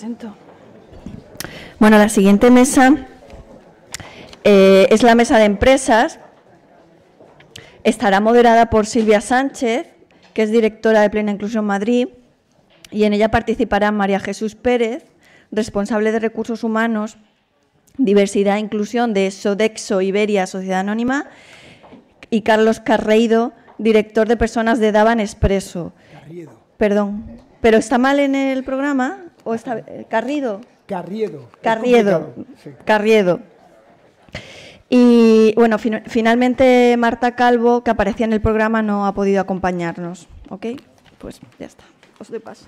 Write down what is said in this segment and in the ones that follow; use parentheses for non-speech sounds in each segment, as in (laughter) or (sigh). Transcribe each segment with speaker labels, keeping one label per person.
Speaker 1: presento. Bueno, la siguiente mesa eh, es la mesa de empresas. Estará moderada por Silvia Sánchez, que es directora de Plena Inclusión Madrid, y en ella participará María Jesús Pérez, responsable de Recursos Humanos, Diversidad e Inclusión de Sodexo Iberia Sociedad Anónima, y Carlos Carreido, director de Personas de Davan Expreso.
Speaker 2: Carriedo.
Speaker 1: Perdón, ¿pero está mal en el programa? ¿O está Carrido?
Speaker 2: Carriedo. Es
Speaker 1: Carriedo.
Speaker 2: sí.
Speaker 1: Carriedo. Y bueno, fin- finalmente Marta Calvo, que aparecía en el programa, no ha podido acompañarnos. ¿Ok? Pues ya está. Os doy paso.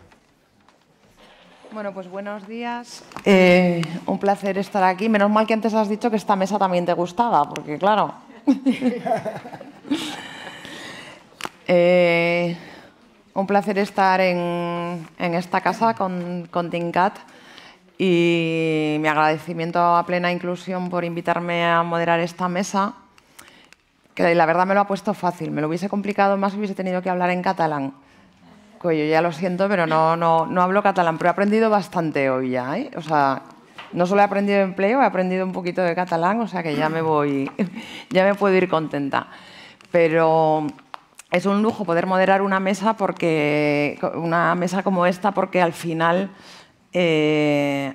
Speaker 3: Bueno, pues buenos días. Eh, un placer estar aquí. Menos mal que antes has dicho que esta mesa también te gustaba, porque claro. (laughs) Eh, un placer estar en, esta casa con, con Tincat y mi agradecimiento a Plena Inclusión por invitarme a moderar esta mesa, que la verdad me lo ha puesto fácil. Me lo hubiese complicado más si hubiese tenido que hablar en catalán. Coño, ya lo siento, pero no, no, no hablo catalán, pero he aprendido bastante hoy ya. ¿eh? O sea, no solo he aprendido empleo, he aprendido un poquito de catalán, o sea que ya me voy, (laughs) ya me puedo ir contenta. Pero es un lujo poder moderar una mesa porque una mesa como esta, porque al final, eh,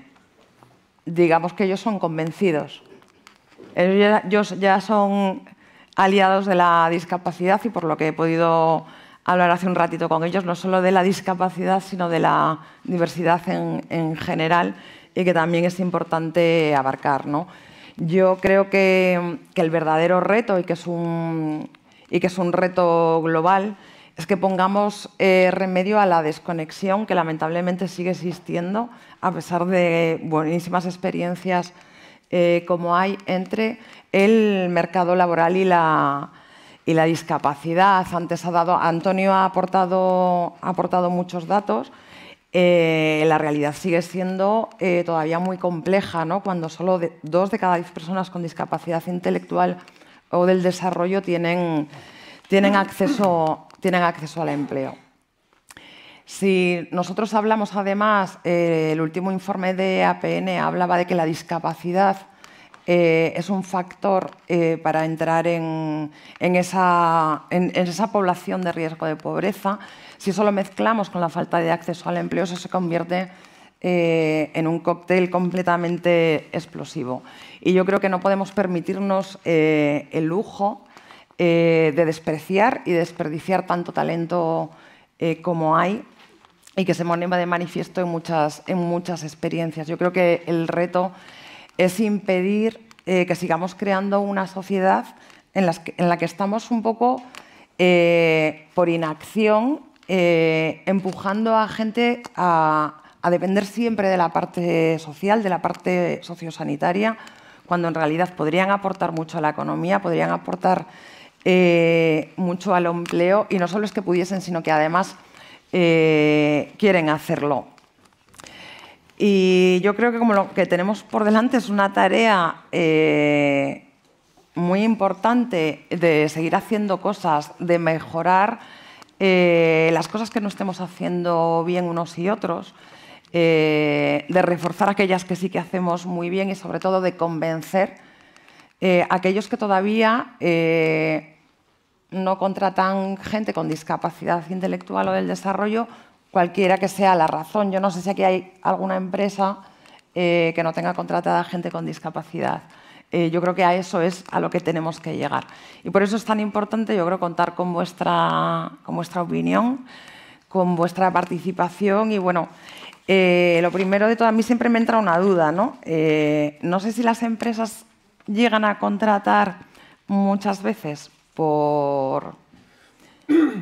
Speaker 3: digamos que ellos son convencidos. Ellos ya, son aliados de la discapacidad y por lo que he podido hablar hace un ratito con ellos, no solo de la discapacidad, sino de la diversidad en, en general y que también es importante abarcar. ¿no? Yo creo que, que el verdadero reto y que es un, y que es un reto global es que pongamos eh, remedio a la desconexión que lamentablemente sigue existiendo a pesar de buenísimas experiencias eh, como hay entre el mercado laboral y la, y la discapacidad. Antes ha dado, Antonio ha aportado, ha aportado muchos datos. Eh, la realidad sigue siendo todavía muy compleja, ¿no? cuando solo dos de cada diez personas con discapacidad intelectual o del desarrollo tienen, tienen, acceso, tienen acceso al empleo. Si nosotros hablamos además, eh, el último informe de APN hablaba de que la discapacidad eh, es un factor eh, para entrar en, en esa, en- esa población de riesgo de pobreza. Si eso lo mezclamos con la falta de acceso al empleo, eso se convierte en un cóctel completamente explosivo. Y yo creo que no podemos permitirnos eh, el lujo eh, de despreciar y desperdiciar tanto talento eh, como hay y que se pone de manifiesto en muchas, en muchas experiencias. Yo creo que el reto es impedir que sigamos creando una sociedad en, la que estamos un poco por inacción, empujando a gente a, a depender siempre de la parte social, de la parte sociosanitaria, cuando en realidad podrían aportar mucho a la economía, podrían aportar eh, mucho al empleo y no solo es que pudiesen, sino que además eh, quieren hacerlo. Y yo creo que como lo que tenemos por delante es una tarea eh, muy importante de seguir haciendo cosas, de mejorar las cosas que no estemos haciendo bien unos y otros, eh, de reforzar aquellas que sí que hacemos muy bien y sobre todo de convencer eh, a aquellos que todavía eh, no contratan gente con discapacidad intelectual o del desarrollo, cualquiera que sea la razón. Yo no sé si aquí hay alguna empresa eh, que no tenga contratada gente con discapacidad. Eh, yo creo que a eso es a lo que tenemos que llegar. Y por eso es tan importante, yo creo, contar con vuestra, con vuestra opinión, con vuestra participación y, bueno, eh, lo primero de todo, a mí siempre me entra una duda, ¿no? Eh, no sé si las empresas llegan a contratar muchas veces por,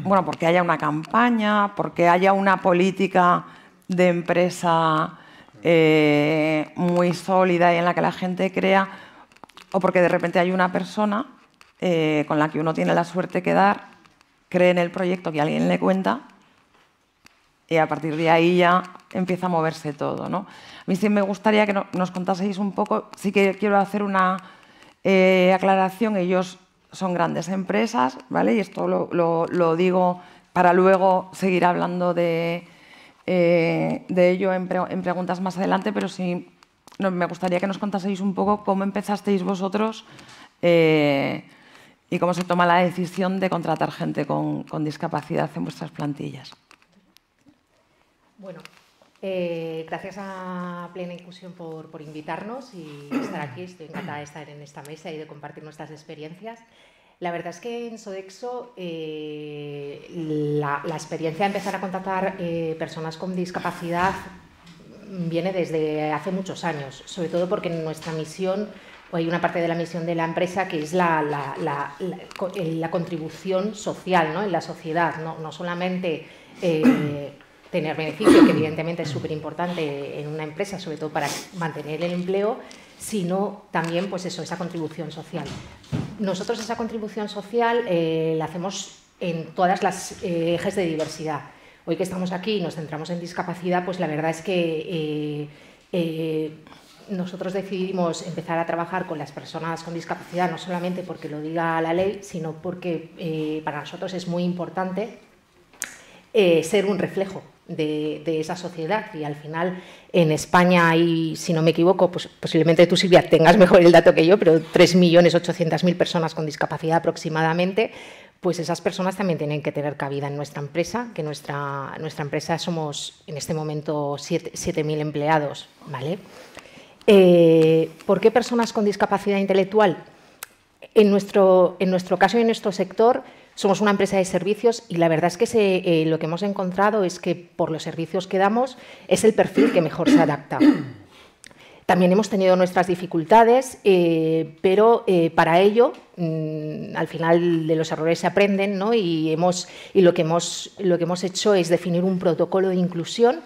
Speaker 3: bueno, porque haya una campaña, porque haya una política de empresa eh, muy sólida y en la que la gente crea, o porque de repente hay una persona con la que uno tiene la suerte que dar, cree en el proyecto que alguien le cuenta y a partir de ahí ya empieza a moverse todo. ¿no? A mí sí me gustaría que no- nos contaseis un poco, sí que quiero hacer una eh, aclaración, ellos son grandes empresas, ¿vale? Y esto lo, digo para luego seguir hablando de, eh, ello en, preguntas más adelante, pero sí me gustaría que nos contaseis un poco cómo empezasteis vosotros eh, y cómo se toma la decisión de contratar gente con, discapacidad en vuestras plantillas.
Speaker 2: Bueno, eh, gracias a Plena Inclusión por, por, invitarnos y estar aquí. Estoy encantada de estar en esta mesa y de compartir nuestras experiencias. La verdad es que en Sodexo eh, la, experiencia de empezar a contratar eh, personas con discapacidad viene desde hace muchos años, sobre todo porque en nuestra misión hay una parte de la misión de la empresa que es la, la, contribución social ¿no? en la sociedad, no, solamente eh, tener beneficio, que evidentemente es súper importante en una empresa, sobre todo para mantener el empleo, sino también pues eso, esa contribución social. Nosotros esa contribución social eh, la hacemos en todas las eh, ejes de diversidad. Hoy que estamos aquí y nos centramos en discapacidad, pues la verdad es que eh, nosotros decidimos empezar a trabajar con las personas con discapacidad, no solamente porque lo diga la ley, sino porque para nosotros es muy importante ser un reflejo de, esa sociedad. Y al final, en España hay, si no me equivoco, pues posiblemente tú, Silvia, tengas mejor el dato que yo, pero 3.800.000 personas con discapacidad aproximadamente, pues esas personas también tienen que tener cabida en nuestra empresa, que nuestra, nuestra empresa somos en este momento 7.000 empleados. ¿vale? Eh, ¿Por qué personas con discapacidad intelectual? En nuestro, en nuestro caso y en nuestro sector, somos una empresa de servicios y la verdad es que eh, lo que hemos encontrado es que por los servicios que damos es el perfil que mejor se adapta. También hemos tenido nuestras dificultades, eh, pero eh, para ello, mm, al final de los errores se aprenden, ¿no? y, hemos, y lo, que hemos, lo que hemos hecho es definir un protocolo de inclusión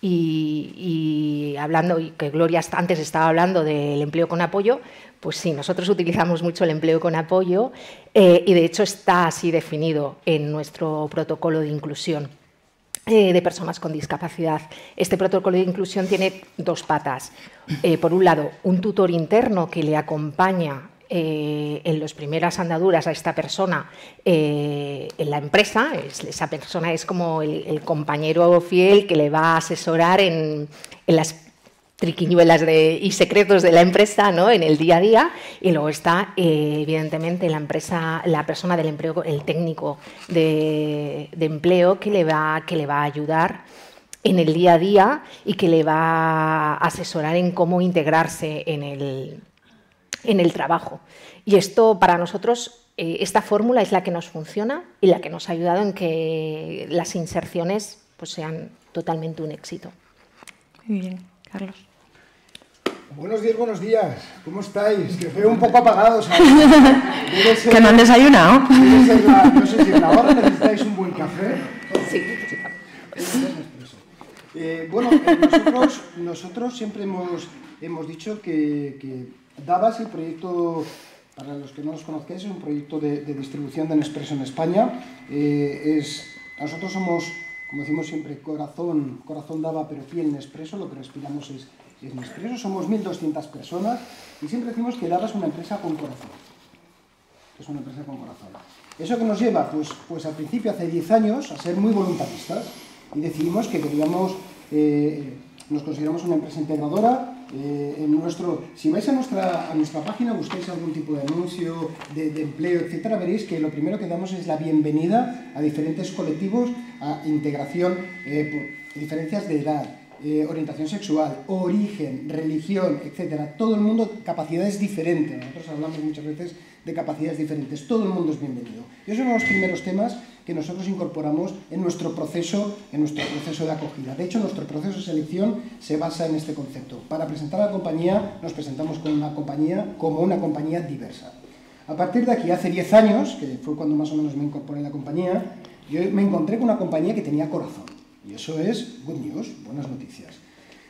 Speaker 2: y, hablando, y que Gloria antes estaba hablando del empleo con apoyo, pues sí, nosotros utilizamos mucho el empleo con apoyo eh, y de hecho está así definido en nuestro protocolo de inclusión eh, de personas con discapacidad. Este protocolo de inclusión tiene dos patas. Eh, por un lado, un tutor interno que le acompaña en las primeras andaduras a esta persona en la empresa. esa persona es como el, compañero fiel que le va a asesorar en, las triquiñuelas y secretos de la empresa ¿no? en el día a día y luego está eh, evidentemente la empresa la persona del empleo el técnico de, empleo que le va que le va a ayudar en el día a día y que le va a asesorar en cómo integrarse en el, en el trabajo y esto para nosotros eh, esta fórmula es la que nos funciona y la que nos ha ayudado en que las inserciones pues sean totalmente un éxito
Speaker 3: muy bien Carlos
Speaker 4: Buenos días, buenos días. ¿Cómo estáis? Que os veo un poco apagados. (laughs)
Speaker 3: que no han desayunado.
Speaker 4: no sé si es la hora, necesitáis un buen café.
Speaker 2: Sí,
Speaker 4: eh, bueno, eh, nosotros, nosotros siempre hemos, hemos dicho que, que Dabas, el proyecto, para los que no los conozcáis, es un proyecto de, distribución de Nespresso en España. Eh, es, nosotros somos, como decimos siempre, corazón, corazón Dava, pero piel Nespresso, lo que respiramos es en Nespresso somos 1.200 personas y siempre decimos que Dava es una empresa con corazón. Es una empresa con corazón. ¿Eso que nos lleva? Pues, pues al principio, hace 10 años, a ser muy voluntaristas y decidimos que queríamos, eh, nos consideramos una empresa integradora. Eh, en nuestro, si vais a nuestra, a nuestra página, buscáis algún tipo de anuncio, de, empleo, etcétera, veréis que lo primero que damos es la bienvenida a diferentes colectivos, a integración eh, por diferencias de edad, eh, orientación sexual, origen, religión, etcétera. Todo el mundo, capacidades diferentes. Nosotros hablamos muchas veces de capacidades diferentes. Todo el mundo es bienvenido. Y es uno de los primeros temas que nosotros incorporamos en nuestro proceso, en nuestro proceso de acogida. De hecho, nuestro proceso de selección se basa en este concepto. Para presentar a la compañía, nos presentamos con una compañía como una compañía diversa. A partir de aquí, hace 10 años, que fue cuando más o menos me incorporé a la compañía, yo me encontré con una compañía que tenía corazón y eso es good news, buenas noticias.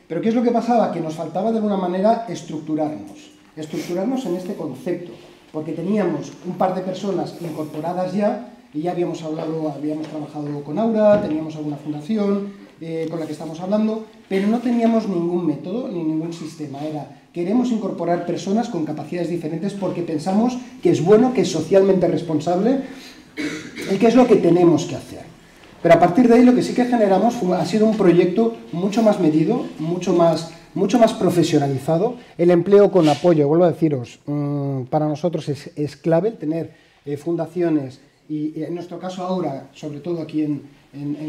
Speaker 4: Pero ¿qué es lo que pasaba? Que nos faltaba de alguna manera estructurarnos. Estructurarnos en este concepto. Porque teníamos un par de personas incorporadas ya y ya habíamos hablado, habíamos trabajado con Aura, teníamos alguna fundación eh, con la que estamos hablando, pero no teníamos ningún método ni ningún sistema. Era, queremos incorporar personas con capacidades diferentes porque pensamos que es bueno, que es socialmente responsable y que es lo que tenemos que hacer. Pero a partir de ahí lo que sí que generamos ha sido un proyecto mucho más medido, mucho más, mucho más profesionalizado. El empleo con apoyo, vuelvo a deciros, mm, para nosotros es, clave tener eh, fundaciones y, en nuestro caso ahora, sobre todo aquí en,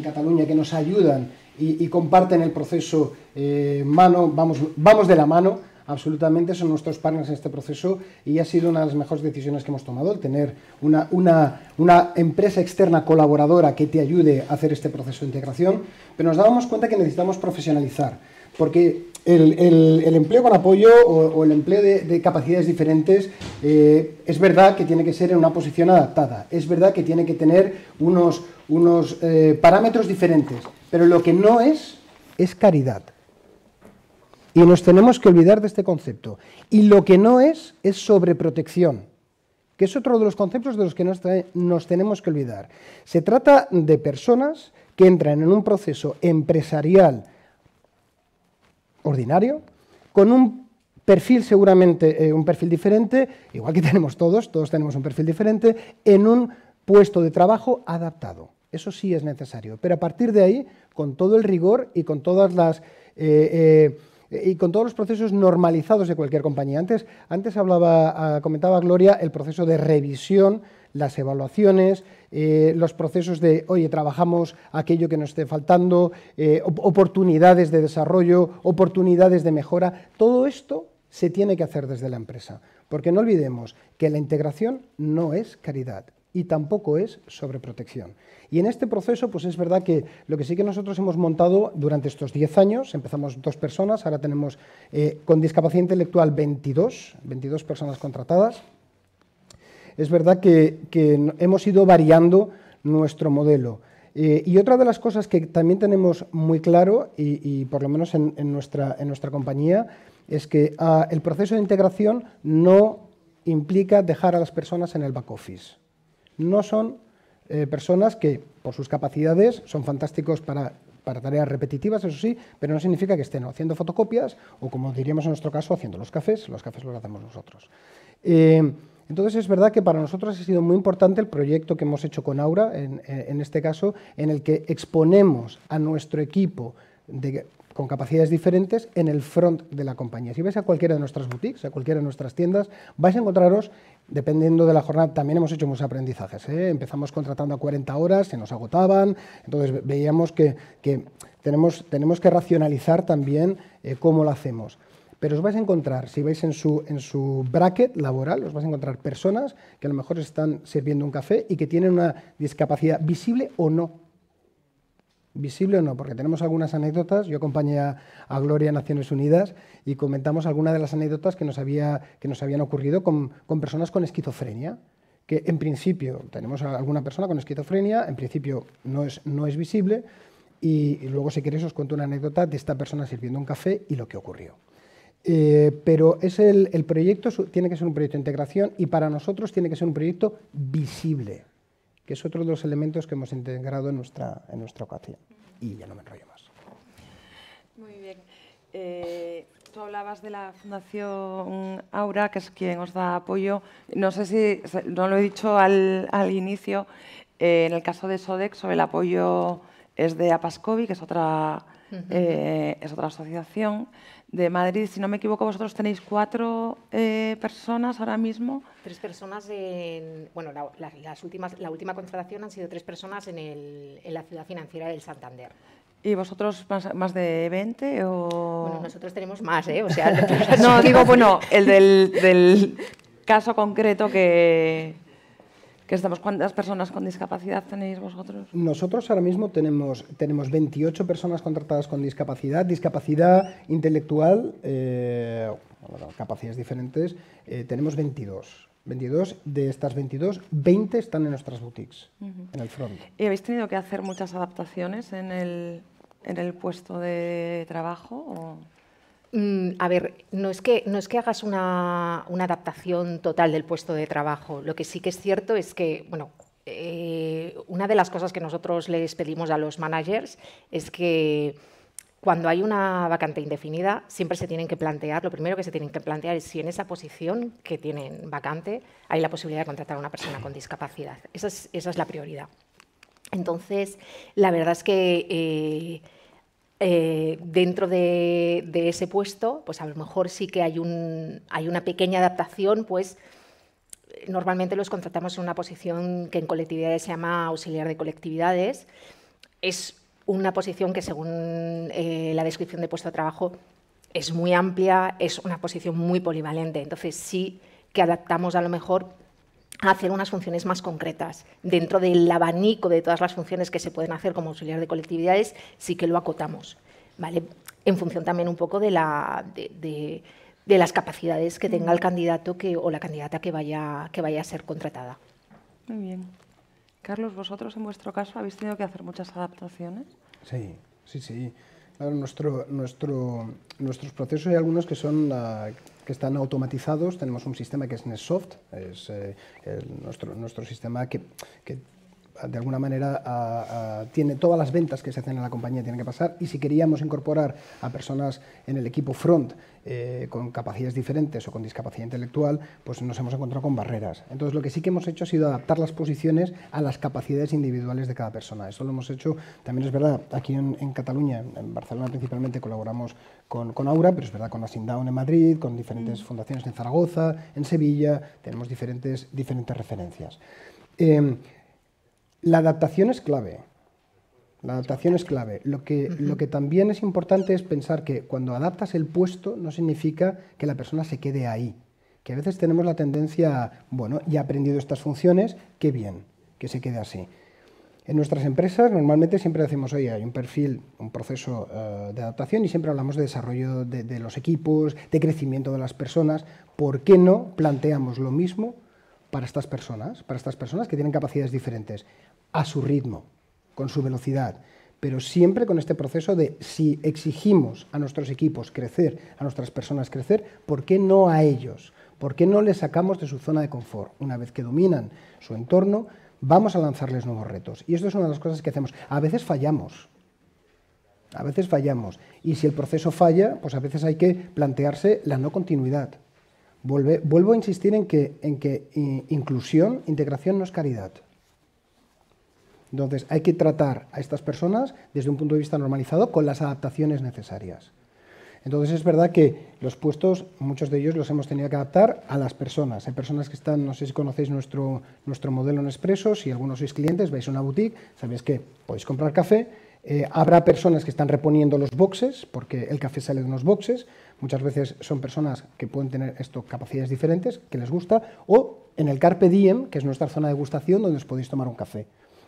Speaker 4: Cataluña, que nos ayudan y, comparten el proceso eh, mano, vamos, vamos de la mano absolutamente, son nuestros partners en este proceso y ha sido una de las mejores decisiones que hemos tomado, el tener una, una, una empresa externa colaboradora que te ayude a hacer este proceso de integración, pero nos dábamos cuenta que necesitamos profesionalizar, porque el, empleo con apoyo o, el empleo de, capacidades diferentes eh, es verdad que tiene que ser en una posición adaptada, es verdad que tiene que tener unos, unos eh, parámetros diferentes, pero lo que no es es caridad. Y nos tenemos que olvidar de este concepto. Y lo que no es, es sobreprotección, que es otro de los conceptos de los que nos, tenemos que olvidar. Se trata de personas que entran en un proceso empresarial ordinario, con un perfil seguramente, eh, un perfil diferente, igual que (laughs) tenemos todos, todos tenemos un perfil diferente, en un puesto de trabajo adaptado. Eso sí es necesario. Pero a partir de ahí, con todo el rigor y con todas las... Eh, eh, y con todos los procesos normalizados de cualquier compañía. Antes, antes hablaba, ah, comentaba Gloria el proceso de revisión, las evaluaciones, eh, los procesos de, oye, trabajamos aquello que nos esté faltando, eh, oportunidades de desarrollo, oportunidades de mejora. Todo esto se tiene que hacer desde la empresa, porque no olvidemos que la integración no es caridad y tampoco es sobreprotección. Y en este proceso, pues es verdad que lo que sí que nosotros hemos montado durante estos 10 años, empezamos dos personas, ahora tenemos eh, con discapacidad intelectual 22, 22 personas contratadas. Es verdad que, hemos ido variando nuestro modelo. Eh, y otra de las cosas que también tenemos muy claro, y, por lo menos en, nuestra, compañía, es que ah, el proceso de integración no implica dejar a las personas en el back office. No son eh, personas que, por sus capacidades, son fantásticos para, tareas repetitivas, eso sí, pero no significa que estén haciendo fotocopias o, como diríamos en nuestro caso, haciendo los cafés. Los cafés los hacemos nosotros. Eh, entonces es verdad que para nosotros ha sido muy importante el proyecto que hemos hecho con Aura, en, en este caso, en el que exponemos a nuestro equipo con capacidades diferentes en el front de la compañía. Si vais a cualquiera de nuestras boutiques, a cualquiera de nuestras tiendas, vais a encontraros, dependiendo de la jornada, también hemos hecho muchos aprendizajes. ¿eh? Empezamos contratando a 40 horas, se nos agotaban, entonces veíamos que, tenemos, tenemos, que racionalizar también eh, cómo lo hacemos. Pero os vais a encontrar, si vais en su, bracket laboral, os vais a encontrar personas que a lo mejor están sirviendo un café y que tienen una discapacidad visible o no visible o no, porque tenemos algunas anécdotas. Yo acompañé a, Gloria a Naciones Unidas y comentamos algunas de las anécdotas que nos, había, que nos habían ocurrido con, personas con esquizofrenia, que en principio tenemos a alguna persona con esquizofrenia, en principio no es, no es visible, y, luego si queréis os cuento una anécdota de esta persona sirviendo un café y lo que ocurrió. Eh, pero es el, el proyecto tiene que ser un proyecto de integración y para nosotros tiene que ser un proyecto visible que es otro de los elementos que hemos integrado en nuestra, en nuestra ocasión. Y ya no me enrollo más.
Speaker 3: Muy bien. Eh, tú hablabas de la Fundación Aura, que es quien os da apoyo. No sé si, no lo he dicho al, al inicio, eh, en el caso de Sodexo el apoyo es de APASCOVI, que es otra, eh, es otra asociación de Madrid. Si no me equivoco, vosotros tenéis cuatro eh, personas ahora mismo.
Speaker 2: Tres personas en. Bueno, la, las últimas, la última contratación han sido tres personas en, el, en la ciudad financiera del Santander.
Speaker 3: ¿Y vosotros más, de 20 o...?
Speaker 2: Bueno, nosotros tenemos más, ¿eh? O sea, (laughs) (laughs)
Speaker 3: no, digo, bueno, el del, del caso concreto que, estamos, ¿Cuántas personas con discapacidad tenéis vosotros?
Speaker 4: Nosotros ahora mismo tenemos, tenemos 28 personas contratadas con discapacidad, discapacidad intelectual, eh, capacidades diferentes, eh, tenemos 22. 22 de estas 22, 20 están en nuestras boutiques, en el front.
Speaker 3: ¿Y habéis tenido que hacer muchas adaptaciones en el, en el puesto de trabajo? O?
Speaker 2: Mm, a ver, no es que, no es que hagas una, adaptación total del puesto de trabajo. Lo que sí que es cierto es que, bueno, eh, una de las cosas que nosotros les pedimos a los managers es que cuando hay una vacante indefinida, siempre se tienen que plantear, lo primero que se tienen que plantear es si en esa posición que tienen vacante hay la posibilidad de contratar a una persona con discapacidad. Esa es, esa es la prioridad. Entonces, la verdad es que eh, eh, dentro de, ese puesto, pues a lo mejor sí que hay, un, hay una pequeña adaptación, pues normalmente los contratamos en una posición que en colectividades se llama auxiliar de colectividades. Es una posición que según eh, la descripción de puesto de trabajo es muy amplia, es una posición muy polivalente. Entonces sí que adaptamos a lo mejor a hacer unas funciones más concretas. Dentro del abanico de todas las funciones que se pueden hacer como auxiliar de colectividades, sí que lo acotamos, ¿vale? En función también un poco de, la, de, las capacidades que tenga el candidato que, o la candidata que vaya, que vaya a ser contratada.
Speaker 3: Muy bien. Carlos, vosotros en vuestro caso habéis tenido que hacer muchas adaptaciones.
Speaker 4: Sí, sí, sí. nuestro, nuestro, nuestros procesos hay algunos que son que están automatizados. Tenemos un sistema que es NetSoft, es eh, nuestro, nuestro sistema que, que de alguna manera tiene todas las ventas que se hacen en la compañía tienen que pasar y si queríamos incorporar a personas en el equipo front eh, con capacidades diferentes o con discapacidad intelectual, pues nos hemos encontrado con barreras. Entonces lo que sí que hemos hecho ha sido adaptar las posiciones a las capacidades individuales de cada persona. Eso lo hemos hecho, también es verdad, aquí en, Cataluña, en Barcelona principalmente colaboramos con, con, Aura, pero es verdad con la Sindown en Madrid, con diferentes mm. fundaciones en Zaragoza, en Sevilla, tenemos diferentes, diferentes referencias. Eh, la adaptación es clave. La adaptación es clave. Lo que, lo que también es importante es pensar que cuando adaptas el puesto no significa que la persona se quede ahí. Que a veces tenemos la tendencia, a, bueno, ya he aprendido estas funciones, qué bien, que se quede así. En nuestras empresas normalmente siempre decimos, oye, hay un perfil, un proceso eh, de adaptación y siempre hablamos de desarrollo de, de, los equipos, de crecimiento de las personas. ¿Por qué no planteamos lo mismo para estas personas, para estas personas que tienen capacidades diferentes, a su ritmo, con su velocidad, pero siempre con este proceso de si exigimos a nuestros equipos crecer, a nuestras personas crecer, ¿por qué no a ellos? ¿Por qué no les sacamos de su zona de confort? Una vez que dominan su entorno, vamos a lanzarles nuevos retos. Y esto es una de las cosas que hacemos. A veces fallamos, a veces fallamos. Y si el proceso falla, pues a veces hay que plantearse la no continuidad vuelvo a insistir en que, en que inclusión, integración no es caridad. Entonces, hay que tratar a estas personas desde un punto de vista normalizado con las adaptaciones necesarias. Entonces, es verdad que los puestos, muchos de ellos los hemos tenido que adaptar a las personas. Hay personas que están, no sé si conocéis nuestro, nuestro modelo en Expreso, si algunos sois clientes, vais a una boutique, sabéis que podéis comprar café, eh, habrá personas que están reponiendo los boxes, porque el café sale de unos boxes, Muchas veces son personas que pueden tener esto, capacidades diferentes, que les gusta, o en el Carpe Diem, que es nuestra zona de degustación, donde os podéis tomar un café.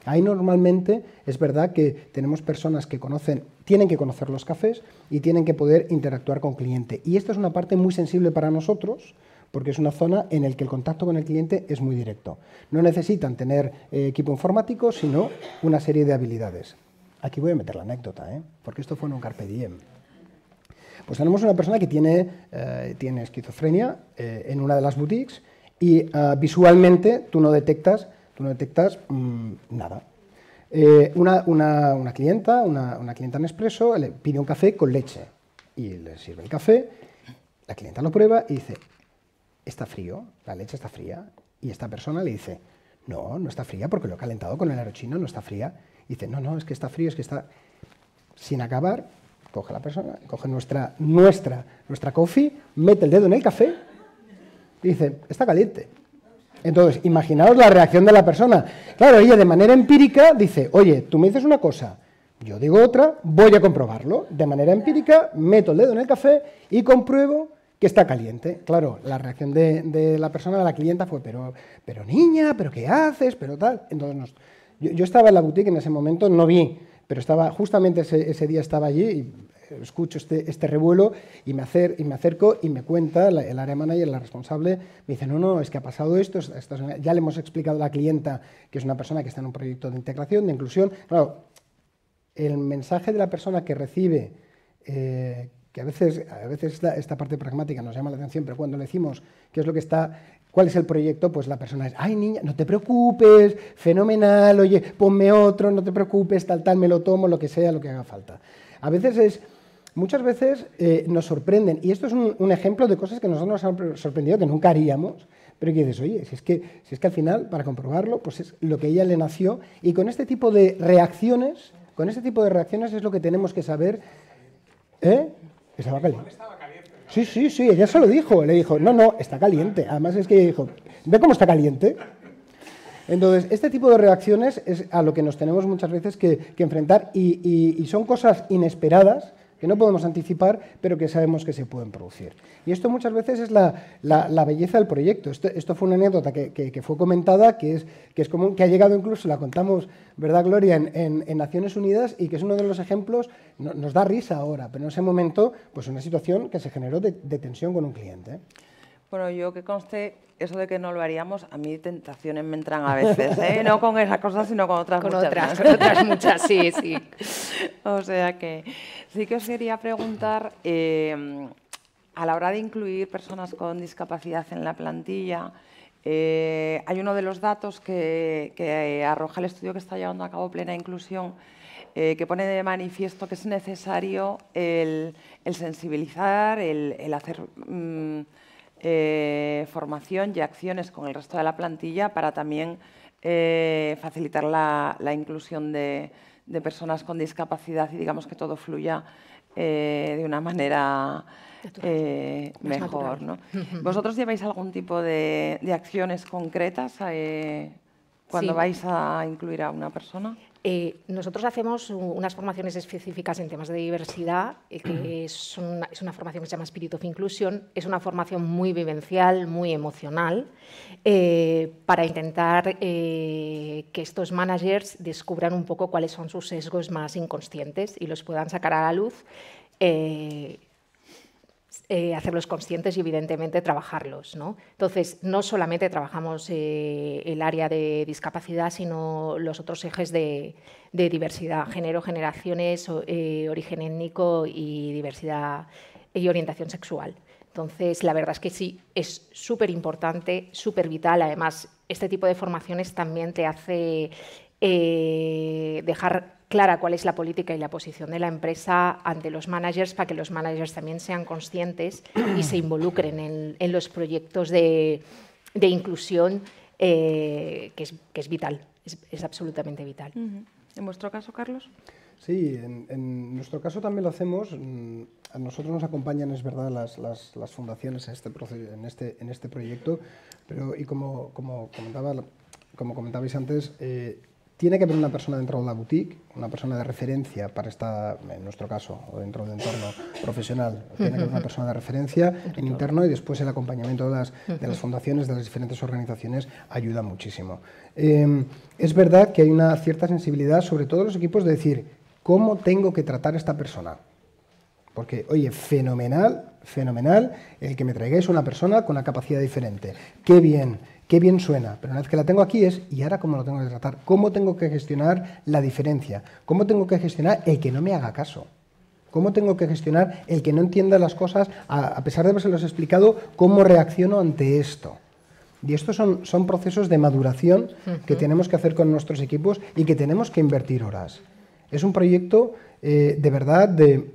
Speaker 4: Ahí normalmente es verdad que tenemos personas que conocen, tienen que conocer los cafés y tienen que poder interactuar con cliente. Y esta es una parte muy sensible para nosotros, porque es una zona en la que el contacto con el cliente es muy directo. No necesitan tener eh, equipo informático, sino una serie de habilidades. Aquí voy a meter la anécdota, ¿eh? porque esto fue en un Carpe Diem. Pues tenemos una persona que tiene, eh, tiene esquizofrenia eh, en una de las boutiques y eh, visualmente tú no detectas, tú no detectas mm, nada. Una, una, una, clienta, una, una clienta en expreso, le pide un café con leche y le sirve el café, la clienta lo prueba y dice, está frío, la leche está fría. Y esta persona le dice, no, no está fría porque lo he calentado con el aerochino, no está fría. Y dice, no, no, es que está frío, es que está... Sin acabar, coge la persona, coge nuestra, nuestra, nuestra coffee, mete el dedo en el café y dice, está caliente. Entonces, imaginaos la reacción de la persona. Claro, ella de manera empírica dice, oye, tú me dices una cosa, yo digo otra, voy a comprobarlo. De manera empírica, meto el dedo en el café y compruebo que está caliente. Claro, la reacción de, la persona, de la clienta, fue, pero, pero niña, pero ¿qué haces? Pero tal. Entonces, yo, yo, estaba en la boutique en ese momento, no vi pero estaba, justamente ese, día estaba allí y escucho este, este revuelo y me, y me acerco y me cuenta el área manager, la responsable, me dice, no, no, es que ha pasado esto, ya le hemos explicado a la clienta que es una persona que está en un proyecto de integración, de inclusión. Claro, el mensaje de la persona que recibe, eh, que a veces, a veces esta, esta, parte pragmática nos llama la atención, pero cuando le decimos qué es lo que está ¿Cuál es el proyecto? Pues la persona es, ay niña, no te preocupes, fenomenal, oye, ponme otro, no te preocupes, tal, tal, me lo tomo, lo que sea, lo que haga falta. A veces es, muchas veces eh, nos sorprenden, y esto es un, ejemplo de cosas que nosotros nos han sorprendido, que nunca haríamos, pero que dices, oye, si es que, si es que al final, para comprobarlo, pues es lo que ella le nació. Y con este tipo de reacciones, con este tipo de reacciones es lo que tenemos que saber. ¿Eh? Estaba caliente. Sí, sí, sí, ella se lo dijo. Le dijo, no, no, está caliente. Además es que dijo, ve cómo está caliente. Entonces, este tipo de reacciones es a lo que nos tenemos muchas veces que, enfrentar y, son cosas inesperadas que no podemos anticipar, pero que sabemos que se pueden producir. Y esto muchas veces es la, belleza del proyecto. Esto, fue una anécdota que, fue comentada, que es, que es común, que ha llegado incluso, la contamos, ¿verdad, Gloria?, en, Naciones Unidas y que es uno de los ejemplos, nos da risa ahora, pero en ese momento, pues una situación que se generó de, tensión con un cliente.
Speaker 3: Bueno, yo que conste, eso de que no lo haríamos, a mí tentaciones me entran a veces, ¿eh? no con esas cosas, sino con otras
Speaker 2: con
Speaker 3: muchas.
Speaker 2: Otras, con otras muchas, sí, sí. (laughs)
Speaker 3: o sea que sí que os quería preguntar, eh, a la hora de incluir personas con discapacidad en la plantilla, eh, hay uno de los datos que, arroja el estudio que está llevando a cabo Plena Inclusión, que pone de manifiesto que es necesario el, sensibilizar, el, hacer... Mm, eh, formación y acciones con el resto de la plantilla para también eh, facilitar la, inclusión de, personas con discapacidad y digamos que todo fluya eh, de una manera mejor. (laughs) ¿Vosotros lleváis algún tipo de, acciones concretas cuando vais a incluir a una persona?
Speaker 2: Eh, nosotros hacemos unas formaciones específicas en temas de diversidad, eh, que es una, formación que se llama Spirit of Inclusion, es una formación muy vivencial, muy emocional, eh, para intentar que estos managers descubran un poco cuáles son sus sesgos más inconscientes y los puedan sacar a la luz eh, hacerlos conscientes y evidentemente trabajarlos. ¿no? Entonces, no solamente trabajamos eh, el área de discapacidad, sino los otros ejes de, diversidad, género, generaciones, eh, origen étnico y diversidad y orientación sexual. Entonces, la verdad es que sí, es súper importante, súper vital. Además, este tipo de formaciones también te hace dejar clara cuál es la política y la posición de la empresa ante los managers para que los managers también sean conscientes y se involucren en, los proyectos de, inclusión, eh, que, es, vital, es, absolutamente vital.
Speaker 3: ¿En vuestro caso, Carlos?
Speaker 4: Sí, en, nuestro caso también lo hacemos. Mm, a nosotros nos acompañan, es verdad, las, las, fundaciones en este, en, este, en este proyecto, pero y como, como, comentaba, como comentabais antes, eh, tiene que haber una persona dentro de la boutique, una persona de referencia para esta, en nuestro caso, o dentro del entorno profesional. Tiene que haber una persona de referencia en interno y después el acompañamiento de las, de las fundaciones, de las diferentes organizaciones, ayuda muchísimo. Em, es verdad que hay una cierta sensibilidad, sobre todo los equipos, de decir, ¿cómo tengo que tratar a esta persona? Porque, oye, fenomenal, fenomenal el que me traigáis una persona con una capacidad diferente. Qué bien qué bien suena, pero una vez que la tengo aquí es, ¿y ahora cómo lo tengo que tratar? ¿Cómo tengo que gestionar la diferencia? ¿Cómo tengo que gestionar el que no me haga caso? ¿Cómo tengo que gestionar el que no entienda las cosas, a, pesar de haberse explicado, cómo reacciono ante esto? Y estos son, son procesos de maduración que tenemos que hacer con nuestros equipos y que tenemos que invertir horas. Es un proyecto eh, de verdad de,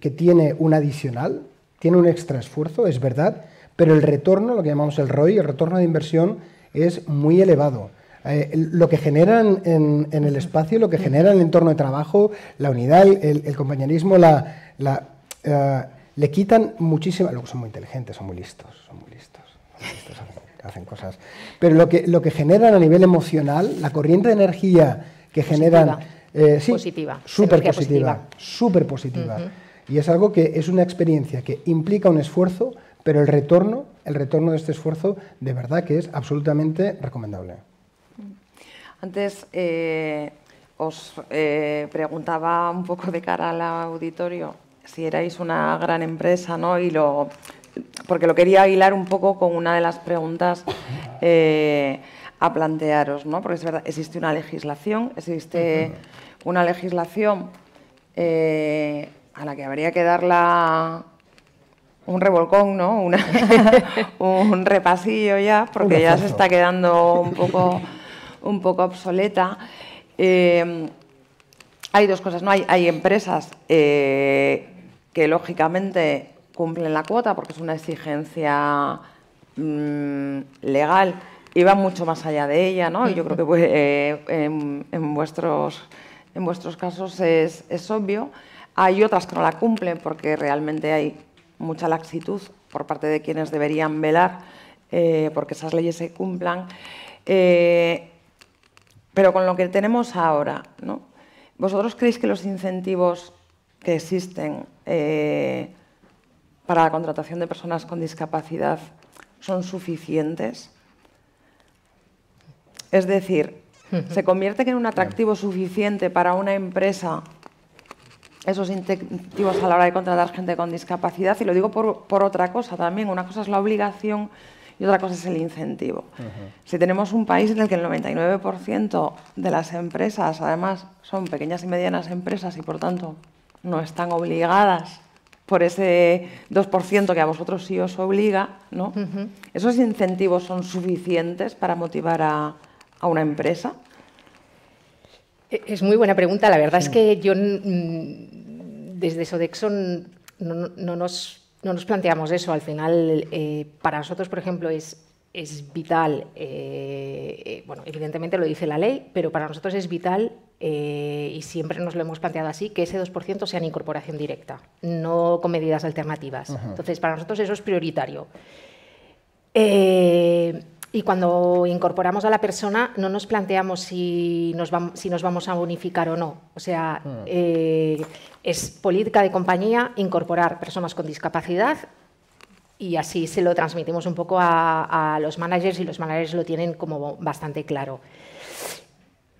Speaker 4: que tiene un adicional, tiene un extra esfuerzo, es verdad, pero el retorno, lo que llamamos el ROI, el retorno de inversión, es muy elevado. Eh, lo que generan en, el espacio, lo que genera en el entorno de trabajo, la unidad, el, compañerismo, la, eh, le quitan muchísimo. Luego son muy inteligentes, son muy listos, son muy listos, hacen, cosas. Pero lo que, lo que generan a nivel emocional, la corriente de energía que generan.
Speaker 2: Eh, sí, positiva.
Speaker 4: Súper positiva, súper positiva. Y es algo que es una experiencia que implica un esfuerzo, pero el retorno, el retorno de este esfuerzo, de verdad que es absolutamente recomendable.
Speaker 3: Antes eh, os eh, preguntaba un poco de cara al auditorio si erais una gran empresa, ¿no? Y lo, porque lo quería hilar un poco con una de las preguntas eh, a plantearos, ¿no? Porque es verdad, existe una legislación, existe una legislación a la que habría que darla un revolcón, ¿no? (laughs) un repasillo ya, porque ya se está quedando un poco, un poco obsoleta. Eh, hay dos cosas, ¿no? Hay, hay empresas eh, que lógicamente cumplen la cuota porque es una exigencia mm, legal iba mucho más allá de ella, ¿no? Y yo creo que pues, eh, en, vuestros, en vuestros casos es, es obvio. Hay otras que no la cumplen porque realmente hay mucha laxitud por parte de quienes deberían velar eh, porque esas leyes se cumplan. Eh, pero con lo que tenemos ahora, ¿no? ¿vosotros creéis que los incentivos que existen eh, para la contratación de personas con discapacidad son suficientes? Es decir, ¿se convierte en un atractivo suficiente para una empresa esos incentivos a la hora de contratar gente con discapacidad? Y lo digo por, otra cosa también. Una cosa es la obligación y otra cosa es el incentivo. Si tenemos un país en el que el 99% de las empresas, además, son pequeñas y medianas empresas y por tanto no están obligadas por ese 2% que a vosotros sí os obliga, ¿no? ¿Esos incentivos son suficientes para motivar a, a una empresa?
Speaker 2: E, es muy buena pregunta. La verdad es que yo desde Sodexo no, nos, planteamos eso. Al final, eh, para nosotros, por ejemplo, es, es vital, eh, eh, bueno, evidentemente lo dice la ley, pero para nosotros es vital y siempre nos lo hemos planteado así, que ese 2% sea en incorporación directa, no con medidas alternativas. Entonces, para nosotros eso es prioritario. Y cuando incorporamos a la persona no nos planteamos si nos, si nos vamos a bonificar o no. O sea, mm. eh, es política de compañía incorporar personas con discapacidad y así se lo transmitimos un poco a, los managers y los managers lo tienen como bastante claro.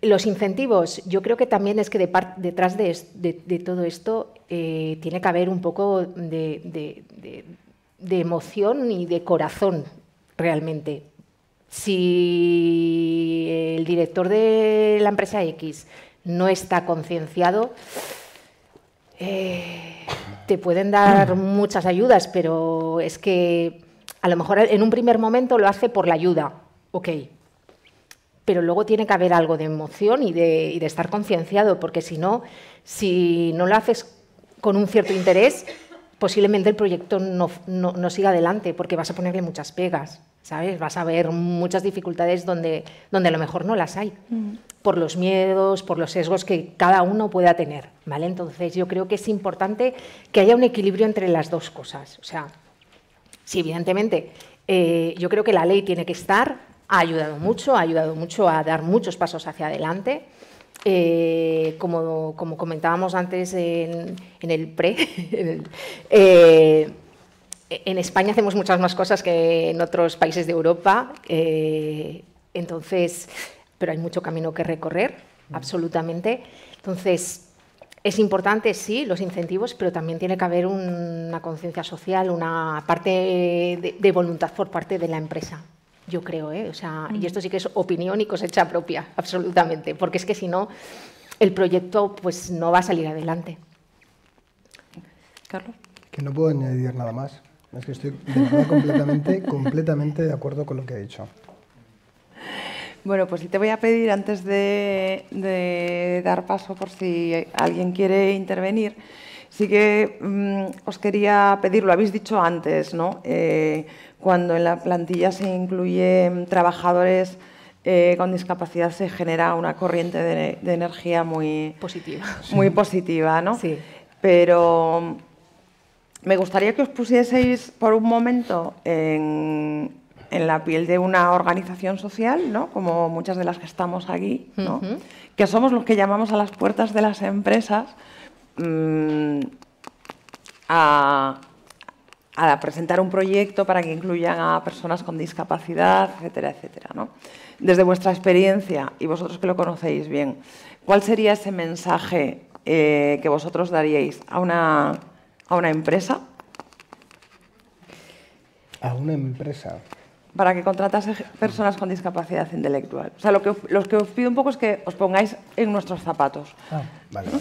Speaker 2: Los incentivos, yo creo que también es que detrás de, todo esto eh, tiene que haber un poco de emoción y de corazón realmente si el director de la empresa X no está concienciado, eh, te pueden dar muchas ayudas, pero es que a lo mejor en un primer momento lo hace por la ayuda, ok, pero luego tiene que haber algo de emoción y de, estar concienciado, porque si no, si no lo haces con un cierto interés, posiblemente el proyecto no, no siga adelante, porque vas a ponerle muchas pegas. ¿Sabes? Vas a ver muchas dificultades donde, donde a lo mejor no las hay, mm. por los miedos, por los sesgos que cada uno pueda tener, ¿vale? Entonces yo creo que es importante que haya un equilibrio entre las dos cosas. O sea, sí, evidentemente, eh, yo creo que la ley tiene que estar, ha ayudado mucho, ha ayudado mucho a dar muchos pasos hacia adelante. Eh, como, como, comentábamos antes en, el pre, (laughs) eh, en España hacemos muchas más cosas que en otros países de Europa, eh, entonces, pero hay mucho camino que recorrer, absolutamente. Entonces, es importante, sí, los incentivos, pero también tiene que haber una conciencia social, una parte de, voluntad por parte de la empresa, yo creo, ¿eh? O sea, y esto sí que es opinión y cosecha propia, absolutamente, porque es que si no, el proyecto pues no va a salir adelante.
Speaker 4: Carlos. Que no puedo añadir nada más. Es que estoy completamente, (laughs) completamente de acuerdo con lo que ha dicho.
Speaker 3: Bueno, pues te voy a pedir antes de, dar paso por si alguien quiere intervenir. Sí que mm, os quería pedir, lo habéis dicho antes, ¿no? Eh, cuando en la plantilla se incluyen trabajadores eh, con discapacidad se genera una corriente de, de energía muy
Speaker 2: positiva,
Speaker 3: muy positiva, ¿no?
Speaker 2: Sí.
Speaker 3: Pero me gustaría que os pusieseis por un momento en, la piel de una organización social, ¿no? como muchas de las que estamos aquí, que somos los que llamamos a las puertas de las empresas mm, a, presentar un proyecto para que incluyan a personas con discapacidad, etcétera, etcétera. Desde vuestra experiencia, y vosotros que lo conocéis bien, ¿cuál sería ese mensaje eh, que vosotros daríais a una a una empresa.
Speaker 4: A una empresa.
Speaker 3: Para que contratase personas con discapacidad intelectual. O sea, lo que, que os pido un poco es que os pongáis en nuestros zapatos.
Speaker 4: Ah, vale. (laughs)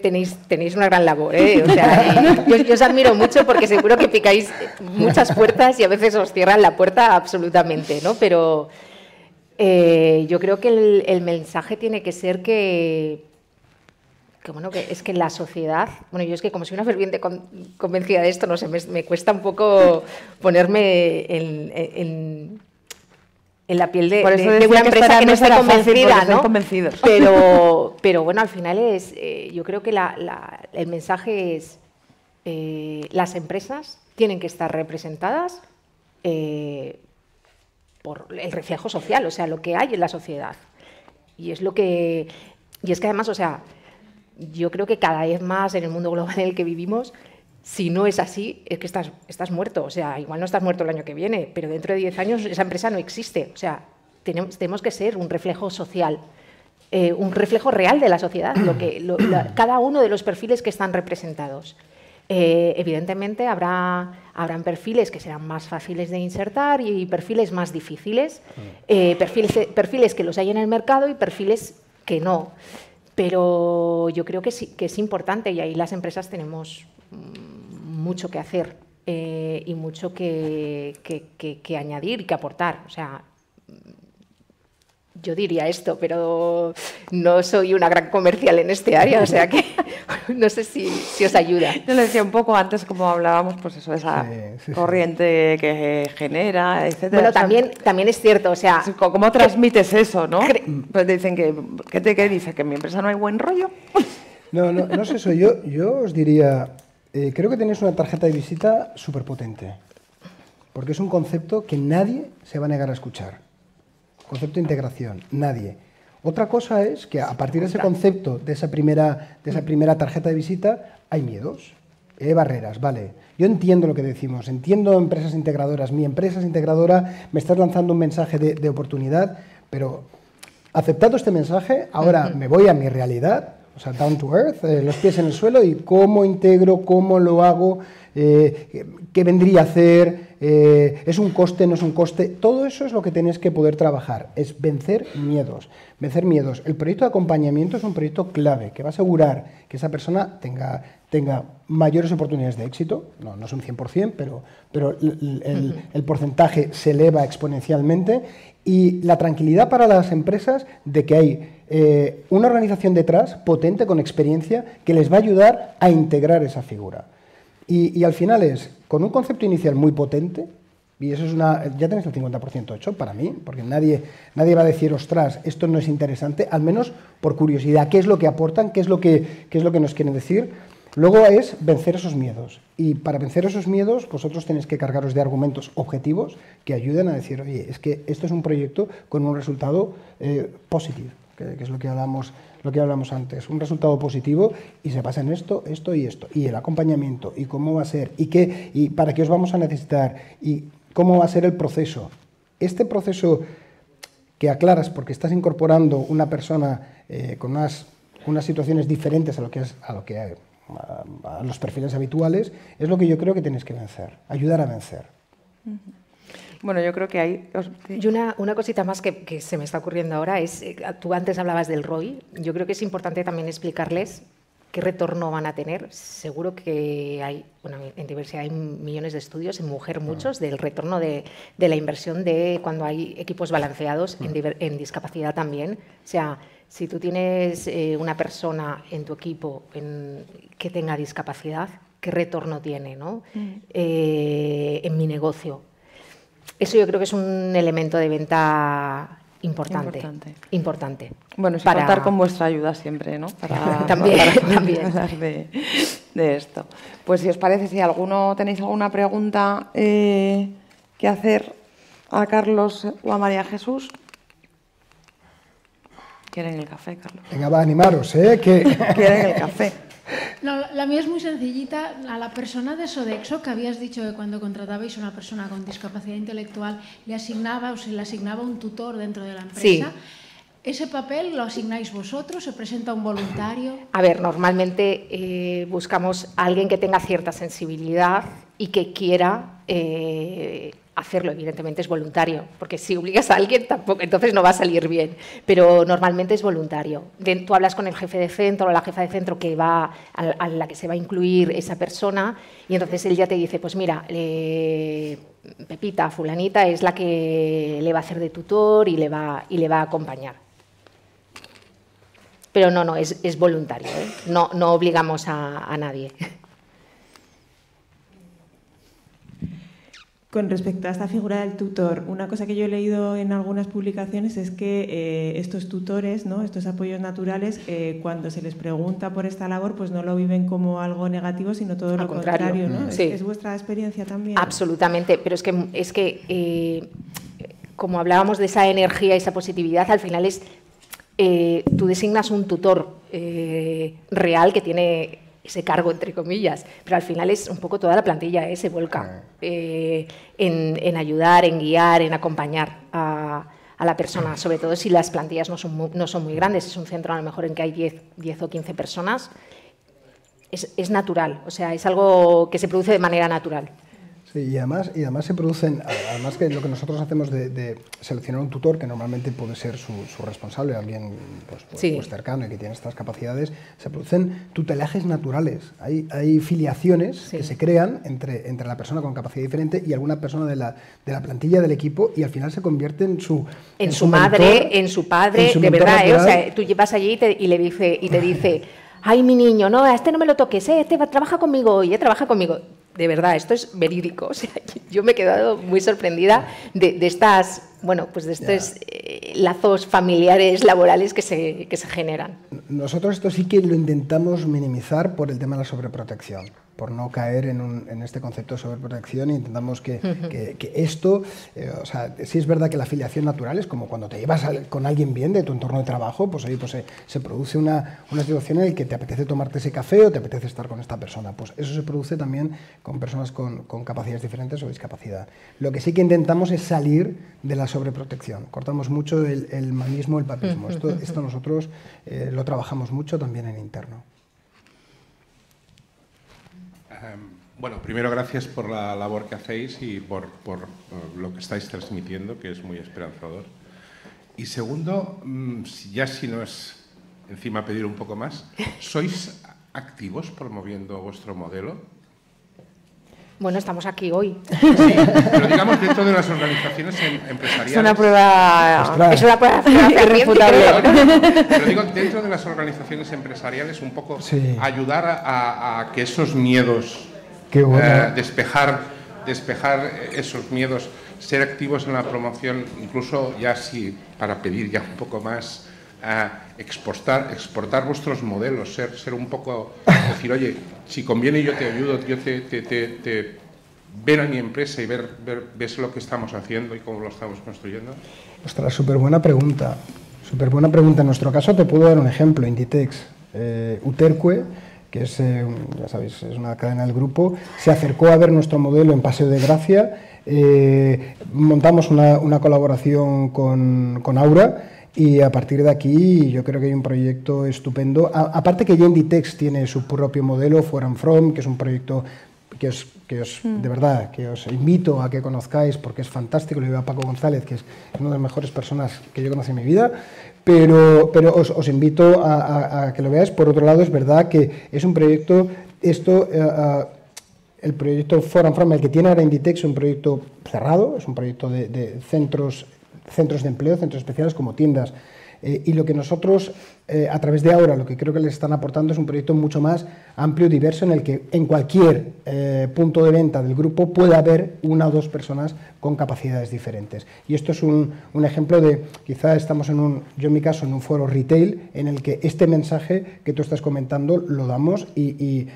Speaker 2: Tenéis, tenéis una gran labor, ¿eh? O sea, (laughs) yo, os admiro mucho porque seguro que picáis muchas puertas y a veces os cierran la puerta absolutamente, ¿no? Pero eh, yo creo que el mensaje tiene que ser que que bueno, que es que la sociedad, bueno, yo es que como soy una ferviente convencida de esto, no sé, me, cuesta un poco ponerme en, en, la piel de, una empresa que no está convencida, ¿no? Pero, (laughs) pero bueno, al final es, eh, yo creo que el mensaje es, eh, las empresas tienen que estar representadas eh, por el reflejo social, o sea, lo que hay en la sociedad. Y es lo que. Y es que además, o sea, yo creo que cada vez más en el mundo global en el que vivimos, si no es así, es que estás, estás muerto. O sea, igual no estás muerto el año que viene, pero dentro de 10 años esa empresa no existe. O sea, tenemos, tenemos que ser un reflejo social. Eh, un reflejo real de la sociedad, lo que, cada uno de los perfiles que están representados. Eh, evidentemente habrá, habrán perfiles que serán más fáciles de insertar y perfiles más difíciles, eh, perfiles, perfiles que los hay en el mercado y perfiles que no. Pero yo creo que sí que es importante y ahí las empresas tenemos mm, mucho que hacer eh, y mucho que, añadir y que aportar. O sea, yo diría esto, pero no soy una gran comercial en este área, o sea que (laughs) no sé si, os ayuda.
Speaker 3: Yo le decía un poco antes, como hablábamos, pues eso, esa corriente que genera, etcétera.
Speaker 2: Bueno, también, también es cierto, o sea...
Speaker 3: ¿Cómo transmites eso, no? Pues dicen que, ¿qué, te, qué dice? ¿Que en mi empresa no hay buen rollo?
Speaker 4: No, no, no es eso. Yo, yo os diría, eh, creo que tenéis una tarjeta de visita súper potente, porque es un concepto que nadie se va a negar a escuchar. Concepto de integración, nadie. Otra cosa es que a partir de ese concepto, de esa primera, de esa primera tarjeta de visita, hay miedos, hay barreras, vale. Yo entiendo lo que decimos, entiendo empresas integradoras. Mi empresa es integradora, me estás lanzando un mensaje de, oportunidad, pero aceptado este mensaje, ahora me voy a mi realidad, o sea, down to earth, eh, los pies en el suelo y cómo integro, cómo lo hago, eh, qué vendría a hacer, eh, es un coste, no es un coste. Todo eso es lo que tenéis que poder trabajar, es vencer miedos. Vencer miedos. El proyecto de acompañamiento es un proyecto clave que va a asegurar que esa persona tenga, tenga mayores oportunidades de éxito. No, no es un 100%, pero, pero el, porcentaje se eleva exponencialmente. Y la tranquilidad para las empresas de que hay eh, una organización detrás potente, con experiencia, que les va a ayudar a integrar esa figura. Y, al final es, con un concepto inicial muy potente, y eso es una, ya tenéis el 50% hecho para mí, porque nadie, nadie va a decir, ostras, esto no es interesante, al menos por curiosidad, qué es lo que aportan, qué es lo que, qué es lo que nos quieren decir. Luego es vencer esos miedos. Y para vencer esos miedos, vosotros tenéis que cargaros de argumentos objetivos que ayuden a decir, oye, es que esto es un proyecto con un resultado eh, positivo, que, que, es lo que hablamos lo que hablamos antes, un resultado positivo y se basa en esto, esto y esto, y el acompañamiento, y cómo va a ser, y, qué, y para qué os vamos a necesitar, y cómo va a ser el proceso. Este proceso que aclaras porque estás incorporando una persona eh, con unas, unas, situaciones diferentes a lo que a lo que a, los perfiles habituales, es lo que yo creo que tienes que vencer, ayudar a vencer.
Speaker 3: Bueno, yo creo que hay...
Speaker 2: Y una, una cosita más que, se me está ocurriendo ahora es, eh, tú antes hablabas del ROI, yo creo que es importante también explicarles qué retorno van a tener. Seguro que hay, bueno, en diversidad hay millones de estudios, en mujer muchos, del retorno de, de la inversión de cuando hay equipos balanceados, en, en, discapacidad también. O sea, si tú tienes eh, una persona en tu equipo en, que tenga discapacidad, ¿qué retorno tiene ¿no? Mm. Eh, en mi negocio? Eso yo creo que es un elemento de venta importante. Importante.
Speaker 3: Bueno, para... contar con vuestra ayuda siempre, ¿no? (laughs)
Speaker 2: Para, también, (laughs) también. (laughs)
Speaker 3: De, esto. Pues si os parece, si alguno tenéis alguna pregunta eh, que hacer a Carlos o a María Jesús. ¿Quieren el café, Carlos?
Speaker 4: Venga, va a animaros, ¿eh? Que...
Speaker 3: ¿Quieren el café?
Speaker 5: No, la mía es muy sencillita. A la persona de Sodexo, que habías dicho que cuando contratabais a una persona con discapacidad intelectual, le asignaba o se le asignaba un tutor dentro de la empresa. ¿Ese papel lo asignáis vosotros? ¿Se presenta un voluntario?
Speaker 2: A ver, normalmente eh, buscamos a alguien que tenga cierta sensibilidad y que quiera eh, hacerlo, evidentemente es voluntario, porque si obligas a alguien tampoco, entonces no va a salir bien, pero normalmente es voluntario. tú hablas con el jefe de centro o la jefa de centro que va a, la que se va a incluir esa persona y entonces él ya te dice, pues mira, Pepita, fulanita es la que le va a hacer de tutor y le va, y le va a acompañar. pero no, no, es, voluntario, ¿eh? no, no obligamos a nadie.
Speaker 6: Con respecto a esta figura del tutor, una cosa que yo he leído en algunas publicaciones es que eh, estos tutores, ¿no? estos apoyos naturales, eh, cuando se les pregunta por esta labor, pues no lo viven como algo negativo, sino todo lo contrario. ¿no?
Speaker 2: Sí.
Speaker 6: ¿Es, vuestra experiencia también?
Speaker 2: Absolutamente, pero es que, es que eh, como hablábamos de esa energía y esa positividad, al final es, tú designas un tutor real que tiene ese cargo, entre comillas, pero al final es un poco toda la plantilla, ¿eh? se volca eh, en, ayudar, en guiar, en acompañar a, la persona, sobre todo si las plantillas no son, muy, no son muy grandes, es un centro a lo mejor en que hay 10, 10 o 15 personas, es, es natural, o sea, es algo que se produce de manera natural
Speaker 4: y además, y además se producen, además que lo que nosotros hacemos de, seleccionar un tutor, que normalmente puede ser su, responsable, alguien pues, pues, pues, cercano y que tiene estas capacidades, se producen tutelajes naturales. Hay, hay filiaciones que se crean entre, entre la persona con capacidad diferente y alguna persona de la, de la plantilla del equipo y al final se convierte en su...
Speaker 2: En, su, madre, en su padre, de verdad, ¿eh? o sea, tú llevas allí y te, y le dice, y te dice, ay, mi niño, no, a este no me lo toques, ¿eh? este va, trabaja conmigo hoy, ¿eh? trabaja conmigo de verdad, esto es verídico. (laughs) O sea, yo me he quedado muy sorprendida de, estas, bueno, pues de estos eh, lazos familiares, laborales que se, que se generan.
Speaker 4: Nosotros esto sí que lo intentamos minimizar por el tema de la sobreprotección por no caer en, este concepto de sobreprotección e intentamos que, esto, eh, o sea, sí es verdad que la afiliación natural es como cuando te llevas con alguien bien de tu entorno de trabajo, pues ahí pues, se, produce una, situación en la que te apetece tomarte ese café o te apetece estar con esta persona. Pues eso se produce también con personas con, capacidades diferentes o discapacidad. Lo que sí que intentamos es salir de la sobreprotección. Cortamos mucho el, el manismo, el papismo. Esto, esto nosotros eh, lo trabajamos mucho también en interno.
Speaker 7: Em, bueno, primero gracias por la labor que hacéis y por, por, lo que estáis transmitiendo, que es muy esperanzador. Y segundo, mm, ya si no es encima pedir un poco más, (laughs) ¿sois activos promoviendo vuestro modelo?
Speaker 2: Bueno, estamos aquí hoy.
Speaker 7: Sí, pero digamos dentro de las organizaciones em, empresariales.
Speaker 2: Es una prueba, es una prueba (laughs)
Speaker 7: irrefutable. Pero digo, dentro de las organizaciones empresariales, un poco ayudar a, que esos miedos, eh, despejar, despejar esos miedos, ser activos en la promoción, incluso ya si para pedir ya un poco más exportar, exportar vuestros modelos, ser, ser un poco, decir, oye, si conviene yo te ayudo, yo te, te, te, ver a mi empresa y ver, ver, ves lo que estamos haciendo y cómo lo estamos construyendo?
Speaker 4: Ostras, súper buena pregunta. Súper buena pregunta. En nuestro caso te puedo dar un ejemplo. Inditex, eh, Uterque, que es, eh, ya sabéis, es una cadena del grupo, se acercó a ver nuestro modelo en Paseo de Gracia. Eh, montamos una, una colaboración con, con Aura y a partir de aquí yo creo que hay un proyecto estupendo. aparte que Yenditex tiene su propio modelo, For and From, que es un proyecto que os, que os mm. de verdad, que os invito a que conozcáis porque es fantástico. Lo digo a Paco González, que es una de las mejores personas que yo conocí en mi vida. Pero, pero os, os invito a, que lo veáis. Por otro lado, es verdad que es un proyecto, esto... Eh, el proyecto For and From, el que tiene ahora Inditex, es un proyecto cerrado, es un proyecto de, de centros centros de empleo, centros especiales como tiendas. Eh, y lo que nosotros, eh, a través de ahora, lo que creo que les están aportando es un proyecto mucho más amplio y diverso en el que en cualquier eh, punto de venta del grupo puede haber una o dos personas con capacidades diferentes. Y esto es un, un ejemplo de, quizá estamos en un, yo en mi caso, en un foro retail en el que este mensaje que tú estás comentando lo damos y, y,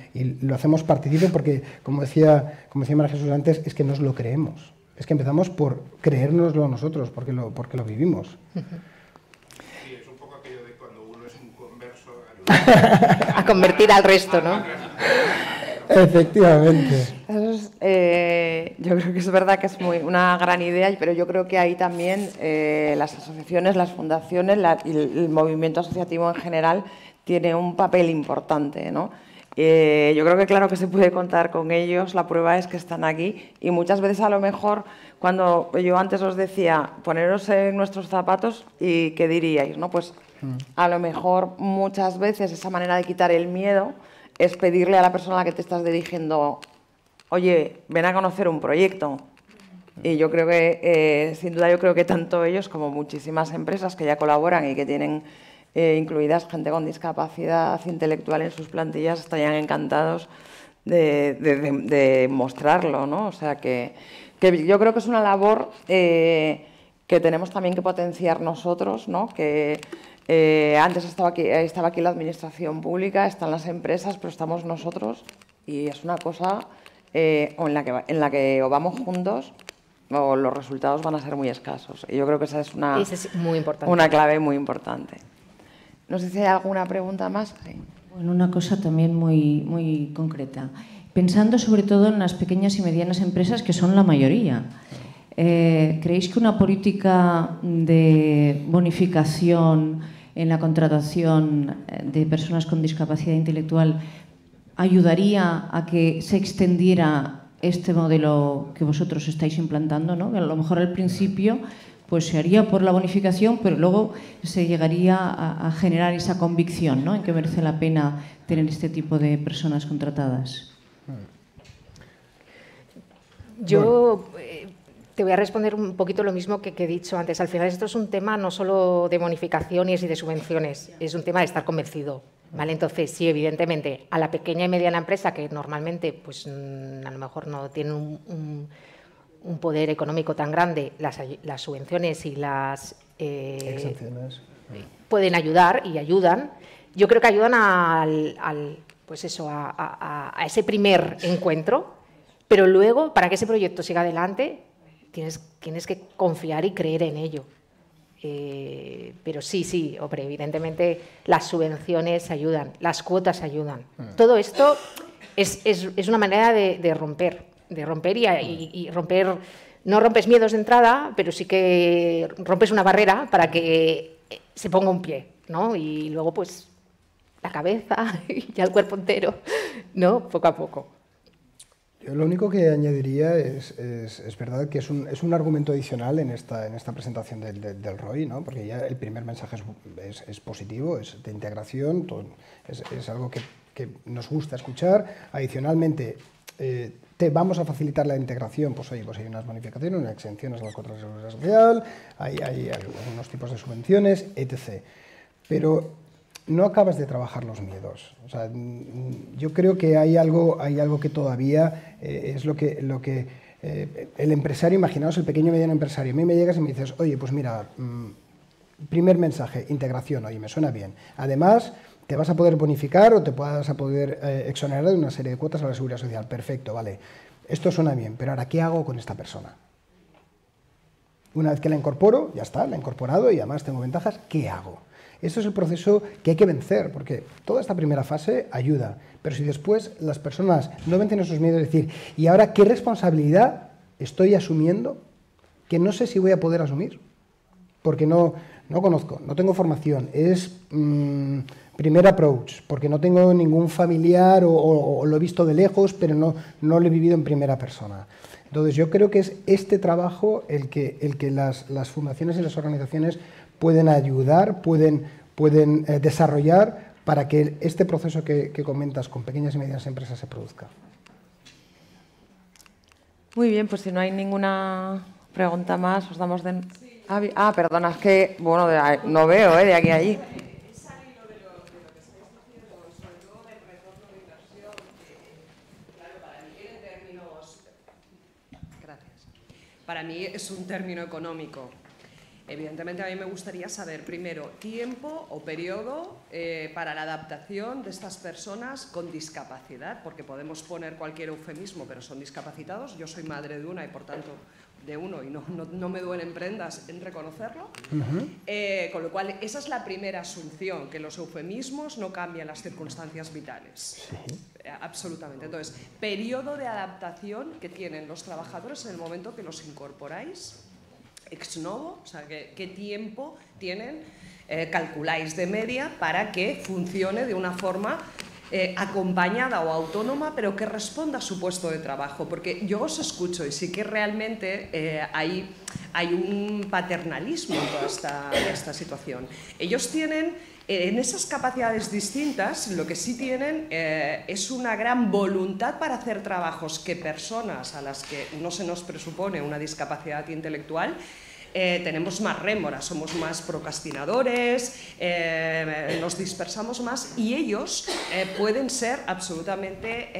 Speaker 4: lo hacemos partícipe porque, como decía, como decía María Jesús antes, es que nos lo creemos. Es que empezamos por creérnoslo nosotros, porque lo, porque lo vivimos.
Speaker 7: Sí, es un poco aquello de cuando uno es un converso... (laughs)
Speaker 2: a convertir al resto, ¿no?
Speaker 4: Efectivamente.
Speaker 3: Eh, yo creo que es verdad que es muy, una gran idea, pero yo creo que ahí también eh, las asociaciones, las fundaciones y el movimiento asociativo en general tiene un papel importante, ¿no? Eh, yo creo que claro que se puede contar con ellos, la prueba es que están aquí y muchas veces a lo mejor cuando yo antes os decía poneros en nuestros zapatos y qué diríais, ¿no? Pues mm. a lo mejor muchas veces esa manera de quitar el miedo es pedirle a la persona a la que te estás dirigiendo, oye, ven a conocer un proyecto. Y yo creo que, eh, sin duda, yo creo que tanto ellos como muchísimas empresas que ya colaboran y que tienen eh, incluidas gente con discapacidad intelectual en sus plantillas, estarían encantados de, mostrarlo. ¿no? O sea que, yo creo que es una labor eh, que tenemos también que potenciar nosotros, ¿no? que eh, antes estaba aquí, estaba aquí la administración pública, están las empresas, pero estamos nosotros y es una cosa en, la que, en la que o vamos juntos o los resultados van a ser muy escasos. Y yo creo que esa es una, una clave muy importante. No sé si hay alguna pregunta más.
Speaker 8: Bueno, una cosa también muy, muy concreta. Pensando sobre todo en las pequeñas y medianas empresas, que son la mayoría. Eh, ¿Creéis que una política de bonificación en la contratación eh, de personas con discapacidad intelectual ayudaría a que se extendiera este modelo que vosotros estáis implantando, ¿no? a lo mejor al principio pues se haría por la bonificación, pero luego se llegaría a, generar esa convicción ¿no? en que merece la pena tener este tipo de personas contratadas.
Speaker 2: Yo eh, te voy a responder un poquito lo mismo que, que, he dicho antes. Al final esto es un tema no solo de bonificaciones y de subvenciones, es un tema de estar convencido. ¿Vale? Entonces, sí, evidentemente, a la pequeña y mediana empresa que normalmente pues, mm, a lo mejor no tiene un, poder económico tan grande, las, subvenciones y las
Speaker 4: eh,
Speaker 2: pueden ayudar y ayudan. Yo creo que ayudan al, pues eso, a, ese primer encuentro, pero luego, para que ese proyecto siga adelante, tienes, tienes que confiar y creer en ello. Eh, pero sí, sí, hombre, evidentemente las subvenciones ayudan, las cuotas ayudan. Mm. Todo esto es, es, una manera de, romper, de romper y, romper, no rompes miedos de entrada, pero sí que rompes una barrera para que se ponga un pie, ¿no? Y luego pues la cabeza (laughs) y ya el cuerpo entero, ¿no? Poco a poco
Speaker 4: lo único que añadiría es, es, verdad que es un, es un, argumento adicional en esta, en esta presentación del, del, ROI, ¿no? porque ya el primer mensaje es, positivo, es de integración, es, algo que, que, nos gusta escuchar. Adicionalmente, eh, te vamos a facilitar la integración, pues, oye, pues hay unas bonificaciones, unas exenciones a las cuotas de seguridad social, hay, hay algunos tipos de subvenciones, etc. Pero no acabas de trabajar los miedos. O sea, yo creo que hay algo, hay algo que todavía eh, es lo que, lo que eh, el empresario, imaginaos el pequeño y mediano empresario, a mí me llegas y me dices, oye, pues mira, mm, primer mensaje, integración, oye, me suena bien. Además, te vas a poder bonificar o te vas a poder eh, exonerar de una serie de cuotas a la seguridad social. Perfecto, vale. Esto suena bien, pero ahora, ¿qué hago con esta persona? Una vez que la incorporo, ya está, la he incorporado y además tengo ventajas, ¿qué hago? Eso es el proceso que hay que vencer, porque toda esta primera fase ayuda, pero si después las personas no vencen esos miedos, es decir, ¿y ahora qué responsabilidad estoy asumiendo que no sé si voy a poder asumir? Porque no, no conozco, no tengo formación, es mm, primer approach, porque no tengo ningún familiar o, lo he visto de lejos, pero no, no lo he vivido en primera persona. Entonces yo creo que es este trabajo el que, el que las, las fundaciones y las organizaciones pueden ayudar, pueden, pueden eh, desarrollar para que este proceso que, comentas con pequeñas y medianas empresas se produzca.
Speaker 3: Muy bien, pues si no hay ninguna pregunta más, os damos de... Ah, ah, perdona, es que, bueno, no veo, ¿eh? De aquí a allí.
Speaker 9: Para mí es un término económico. Evidentemente a mí me gustaría saber primero tiempo o periodo eh, para la adaptación de estas personas con discapacidad, porque podemos poner cualquier eufemismo, pero son discapacitados. Yo soy madre de una y por tanto de uno y no, no, me duelen prendas en reconocerlo. Eh, con lo cual, esa es la primera asunción, que los eufemismos no cambian las circunstancias vitales. Eh, absolutamente. Entonces, periodo de adaptación que tienen los trabajadores en el momento que los incorporáis ex novo, o sea, qué, tiempo tienen, eh, calculáis de media para que funcione de una forma eh, acompañada o autónoma, pero que responda a su puesto de trabajo. Porque yo os escucho y sí que realmente eh, hay, hay un paternalismo en toda esta, esta situación. Ellos tienen en esas capacidades distintas, lo que sí tienen es una gran voluntad para hacer trabajos que personas a las que no se nos presupone una discapacidad intelectual eh, tenemos más rémora, somos más procrastinadores, eh, nos dispersamos más y ellos pueden ser absolutamente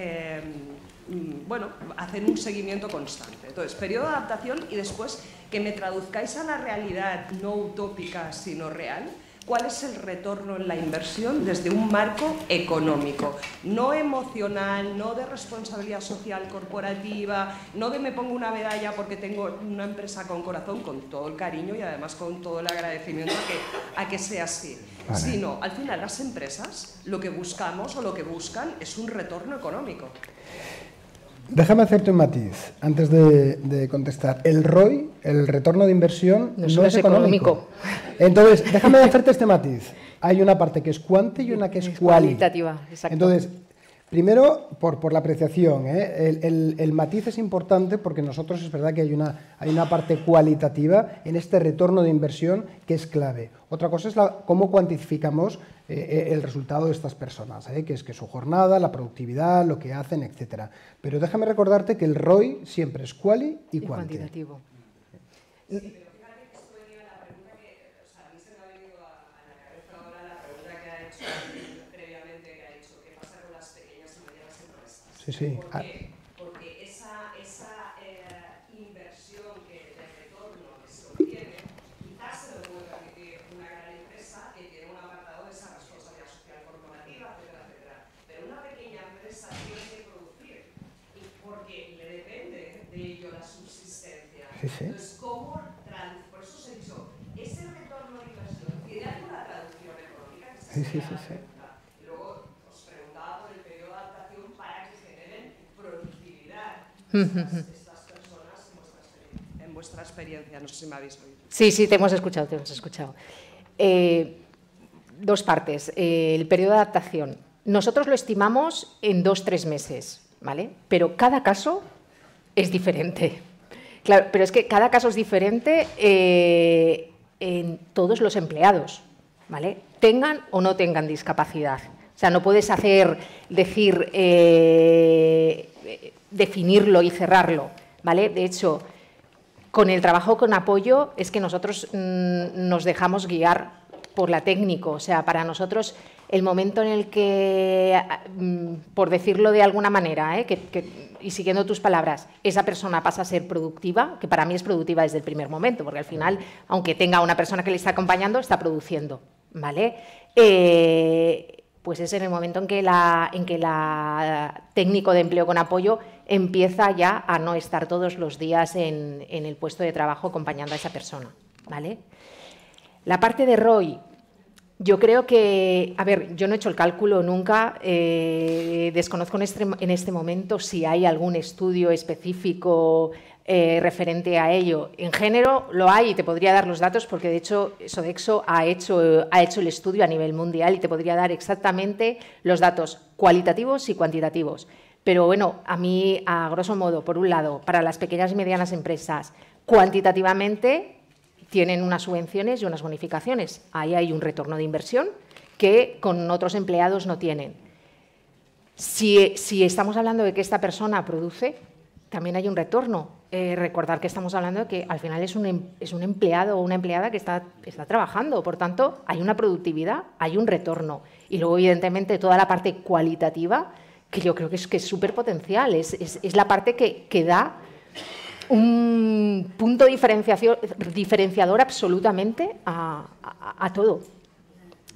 Speaker 9: bueno, hacen un seguimiento constante. Entonces, periodo de adaptación y después que me traduzcáis a la realidad no utópica, sino real, cuál es el retorno en la inversión desde un marco económico, no emocional, no de responsabilidad social corporativa, no de me pongo una medalla porque tengo una empresa con corazón, con todo el cariño y además con todo el agradecimiento a que, a que sea así, sino al final las empresas lo que buscamos o lo que buscan es un retorno económico.
Speaker 4: Déjame hacerte un matiz antes de, contestar. El ROI, el retorno de inversión, no, es económico. Entonces, déjame (laughs) hacerte este matiz. Hay una parte que es cuante y una que es cualitativa. Entonces, Primero, por, por la apreciación. ¿eh? El, matiz es importante porque nosotros es verdad que hay una, hay una parte cualitativa en este retorno de inversión que es clave. Otra cosa es la, cómo cuantificamos eh, eh, el resultado de estas personas, que es que su jornada, la productividad, lo que hacen, etc. Pero déjame recordarte que el ROI siempre es quali y, y cuantitativo.
Speaker 9: Sí, Porque, (coughs) esa, esa eh, inversión que de retorno que se obtiene, quizás se lo puede permitir una gran empresa que tiene un apartado de esa responsabilidad social corporativa, etcétera, etcétera. Pero una pequeña empresa tiene que producir porque le depende de ello la subsistencia. Entonces, ¿cómo por eso se ha dicho, ese retorno de inversión tiene alguna traducción económica que se sí, sí, sí, sí. estas personas en vuestra, experiencia. No sé si me habéis oído.
Speaker 2: Sí, sí, te hemos escuchado, te hemos escuchado. Eh, dos partes. Eh, el periodo de adaptación. Nosotros lo estimamos en dos, tres meses, ¿vale? Pero cada caso es diferente. Claro, pero es que cada caso es diferente eh, en todos los empleados, ¿vale? Tengan o no tengan discapacidad. O sea, no puedes hacer, decir, definirlo y cerrarlo, ¿vale? De hecho, con el trabajo con apoyo es que nosotros mm, nos dejamos guiar por la técnico, o sea, para nosotros el momento en el que, mm, por decirlo de alguna manera, ¿eh? y siguiendo tus palabras, esa persona pasa a ser productiva, que para mí es productiva desde el primer momento, porque al final, aunque tenga una persona que le está acompañando, está produciendo, ¿vale? Eh, pues es en el momento en que la, técnico de empleo con apoyo empieza ya a no estar todos los días en, el puesto de trabajo acompañando a esa persona. ¿vale? La parte de ROI, yo creo que, a ver, yo no he hecho el cálculo nunca, eh, desconozco en este, en este momento si hay algún estudio específico eh, referente a ello. En género lo hay y te podría dar los datos porque de hecho Sodexo ha hecho, ha hecho el estudio a nivel mundial y te podría dar exactamente los datos cualitativos y cuantitativos. Pero bueno, a mí, a grosso modo, por un lado, para las pequeñas y medianas empresas, cuantitativamente tienen unas subvenciones y unas bonificaciones. Ahí hay un retorno de inversión que con otros empleados no tienen. Si, si estamos hablando de que esta persona produce, también hay un retorno. Eh, recordar que estamos hablando de que al final es un, em, es un empleado o una empleada que está, está trabajando, por tanto, hay una productividad, hay un retorno. Y luego, evidentemente, toda la parte cualitativa, que yo creo que es que es súper potencial, es, es, la parte que, que da un punto diferenciador absolutamente a, todo.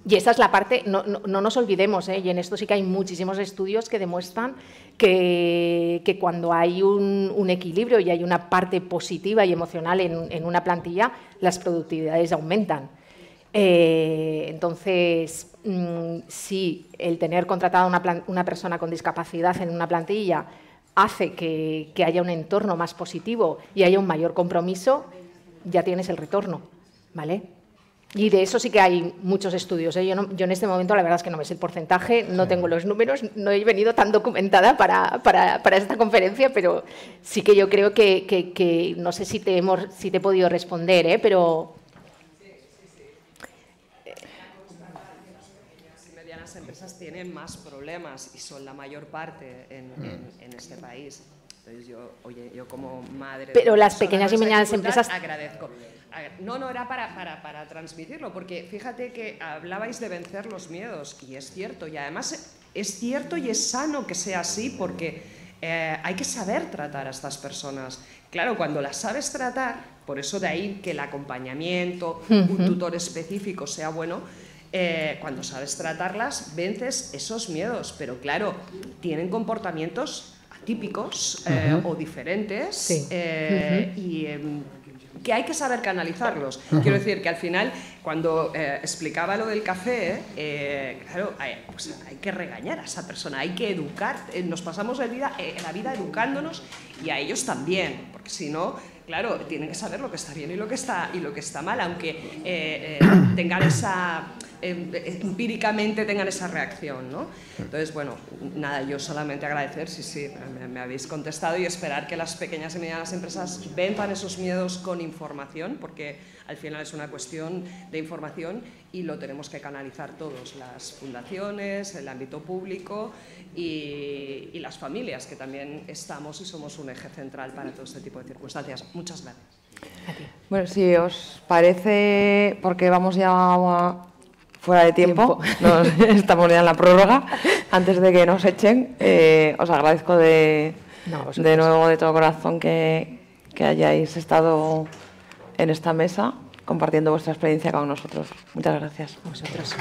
Speaker 2: Y esa es la parte, no, nos olvidemos, ¿eh? y en esto sí que hay muchísimos estudios que demuestran que, cuando hay un, equilibrio y hay una parte positiva y emocional en, una plantilla, las productividades aumentan. Eh, entonces, mm, si el tener contratada una, una, persona con discapacidad en una plantilla hace que, que haya un entorno más positivo y haya un mayor compromiso, ya tienes el retorno, ¿vale? Y de eso sí que hay muchos estudios. ¿eh? Yo, yo, en este momento la verdad es que no me sé el porcentaje, no tengo los números, no he venido tan documentada para, para, para esta conferencia, pero sí que yo creo que, que, que no sé si te, hemos, si te he podido responder, ¿eh? pero...
Speaker 9: medianas empresas tienen más problemas y son la mayor parte en, en, en este país. Entonces yo, oye, yo como madre...
Speaker 2: Pero las pequeñas y medianas empresas...
Speaker 9: Agradezco. No, no, era para, para, para, transmitirlo, porque fíjate que hablabais de vencer los miedos, y es cierto, y además es cierto y es sano que sea así, porque eh, hay que saber tratar a estas personas. Claro, cuando las sabes tratar, por eso de ahí que el acompañamiento, un tutor específico sea bueno, eh, cuando sabes tratarlas, vences esos miedos, pero claro, tienen comportamientos atípicos eh, o diferentes y em, que hay que saber canalizarlos. Quiero decir que al final, cuando eh, explicaba lo del café, eh, claro, pues hay, que regañar a esa persona, hay que educar. Eh, nos pasamos la vida, la vida educándonos y a ellos también, porque si no, claro, tienen que saber lo que está bien y lo que está, y lo que está mal, aunque (coughs) tengan esa Em, empíricamente tengan esa reacción. ¿no? Entonces, bueno, nada, yo solamente agradecer, sí, sí, me, habéis contestado y esperar que las pequeñas y medianas empresas vendan esos miedos con información, porque al final es una cuestión de información y lo tenemos que canalizar todos, las fundaciones, el ámbito público y, y las familias, que también estamos y somos un eje central para todo este tipo de circunstancias. Muchas gracias.
Speaker 3: Bueno, si os parece, porque vamos ya a fuera de tiempo, (laughs) (laughs) estamos ya en la prórroga, antes de que nos echen, eh, os agradezco de, de nuevo de todo corazón que, que hayáis estado en esta mesa compartiendo vuestra experiencia con nosotros. Muchas gracias.
Speaker 2: Vosotros.